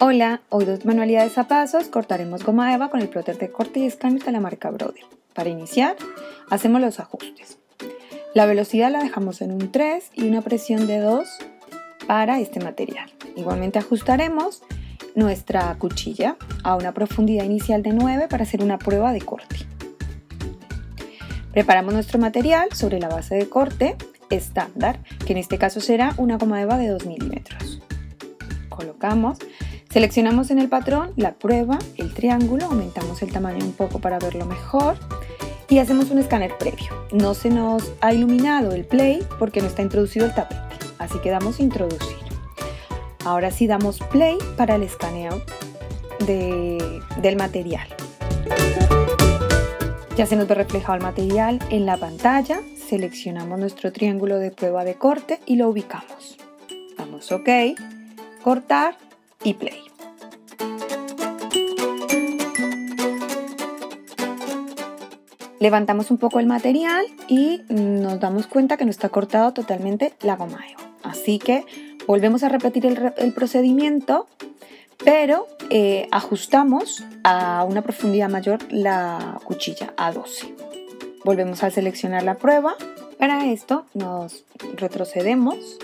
Hola, hoy dos manualidades a pasos, cortaremos goma eva con el plotter de corte y escáner de la marca Brother. Para iniciar, hacemos los ajustes. La velocidad la dejamos en un 3 y una presión de 2 para este material. Igualmente ajustaremos nuestra cuchilla a una profundidad inicial de 9 para hacer una prueba de corte. Preparamos nuestro material sobre la base de corte estándar, que en este caso será una goma eva de 2 milímetros. Colocamos Seleccionamos en el patrón la prueba, el triángulo, aumentamos el tamaño un poco para verlo mejor y hacemos un escáner previo. No se nos ha iluminado el play porque no está introducido el tapete, así que damos introducir. Ahora sí damos play para el escaneo del material. Ya se nos ve reflejado el material en la pantalla, seleccionamos nuestro triángulo de prueba de corte y lo ubicamos. Damos OK, cortar y play. Levantamos un poco el material y nos damos cuenta que no está cortado totalmente la goma Así que volvemos a repetir el, procedimiento, pero eh, ajustamos a una profundidad mayor la cuchilla a 12. Volvemos a seleccionar la prueba. Para esto nos retrocedemos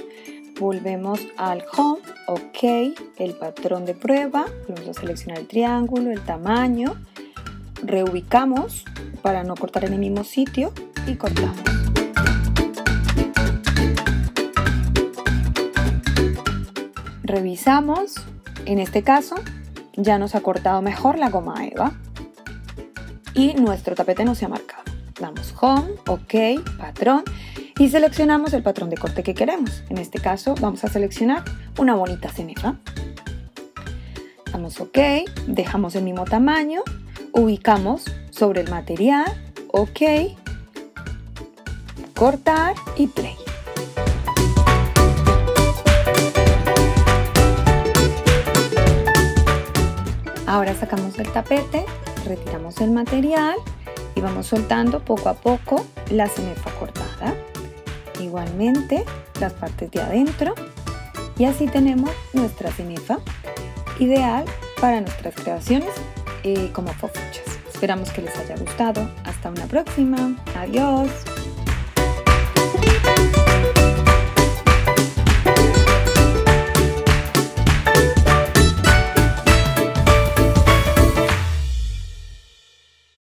volvemos al home, ok, el patrón de prueba, volvemos a seleccionar el triángulo, el tamaño, reubicamos para no cortar en el mismo sitio y cortamos. Revisamos, en este caso ya nos ha cortado mejor la goma eva y nuestro tapete no se ha marcado. Damos home, ok, patrón y seleccionamos el patrón de corte que queremos. En este caso vamos a seleccionar una bonita cenefa. Damos OK, dejamos el mismo tamaño, ubicamos sobre el material, OK, cortar y play. Ahora sacamos el tapete, retiramos el material y vamos soltando poco a poco la cenefa cortada igualmente las partes de adentro y así tenemos nuestra cenefa ideal para nuestras creaciones eh, como fofuchas. Esperamos que les haya gustado. Hasta una próxima. Adiós.